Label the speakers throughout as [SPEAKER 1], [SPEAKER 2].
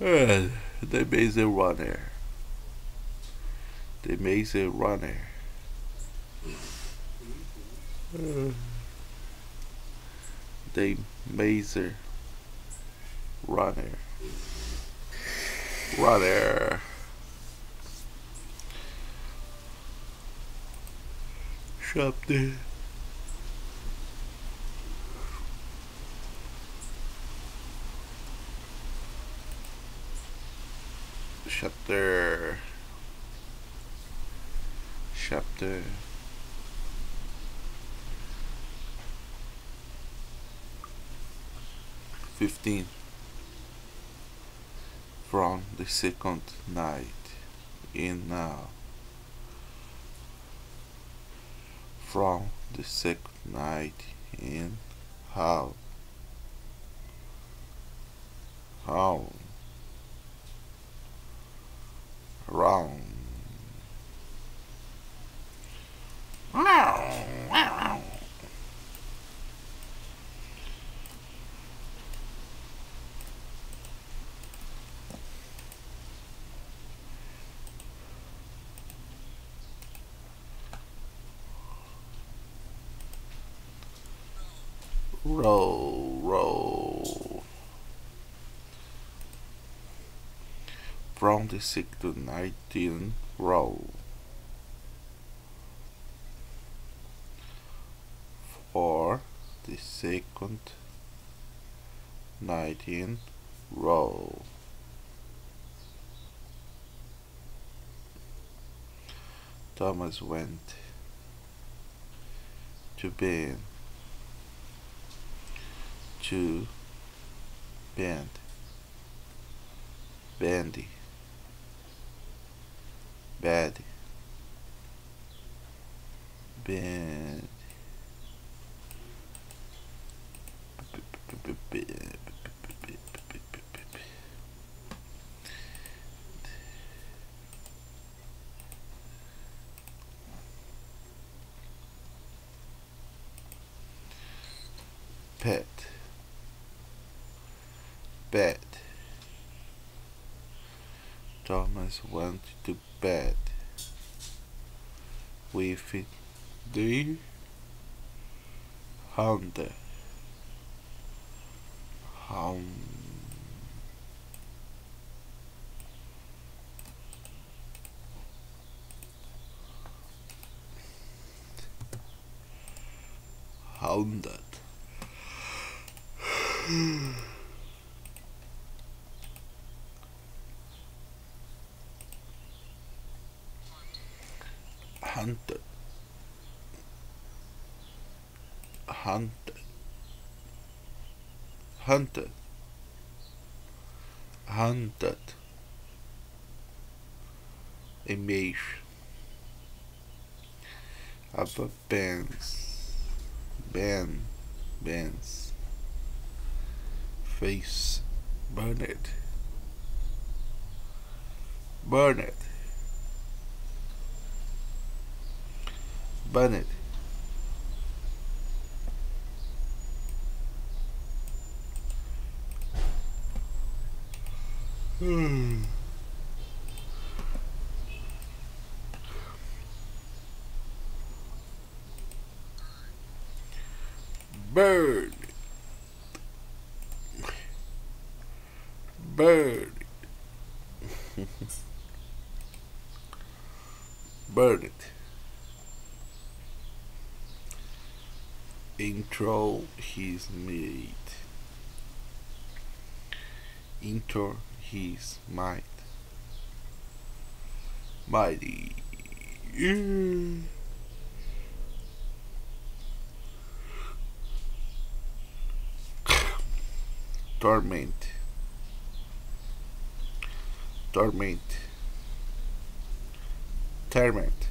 [SPEAKER 1] Uh, they made the amazing runner. The amazing runner. Uh, the amazing runner. Runner. Chapter. Chapter. Chapter. Fifteen. From the second night in now. From the second night in how how wrong. Roll roll from the sixth to nineteen row. for the second nineteen row. Thomas went to bed to bend bandy bad. Band pet. Bed Thomas went to bed with the Honda. Hounded. Hunted. Hunted. Hunted. Hunted. Image. Upper bands. Ben. Bands. Face. Burn it. Burn it. Burn it. Hmm. Bird. Bird. Burn it. Intro his might Enter his might. Mighty. Torment. Torment. Torment.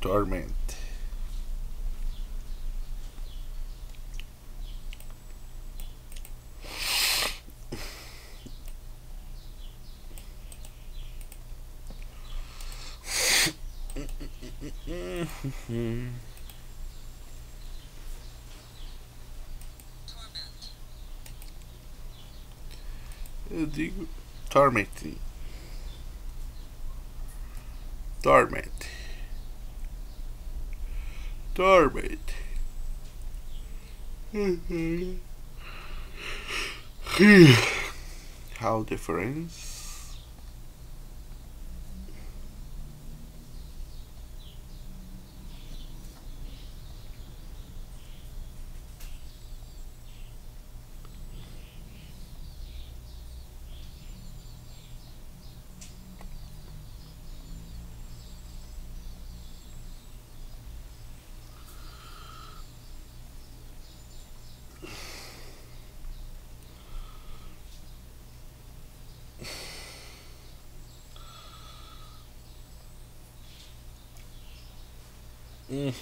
[SPEAKER 1] Torment. Eu digo Torment. Torment. Torment. Mm-hmm. How difference? 嗯。